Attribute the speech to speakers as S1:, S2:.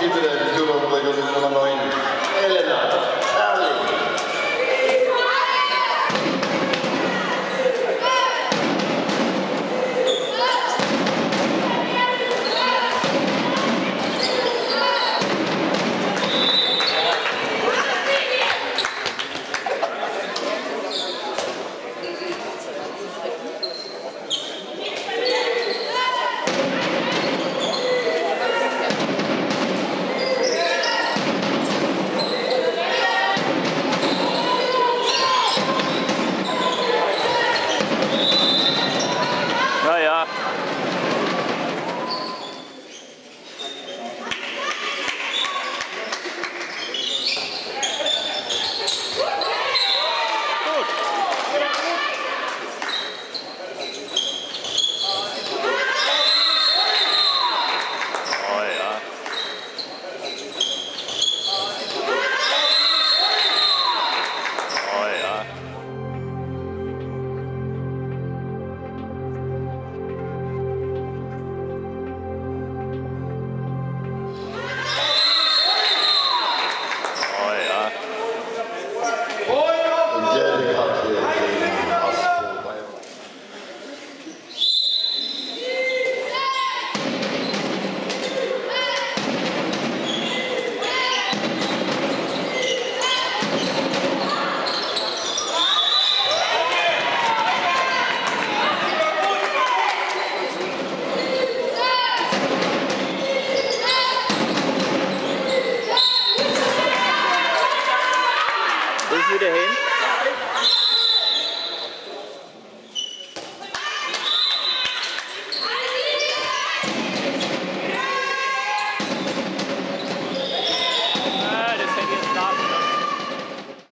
S1: give you a good old
S2: Đừng như để hến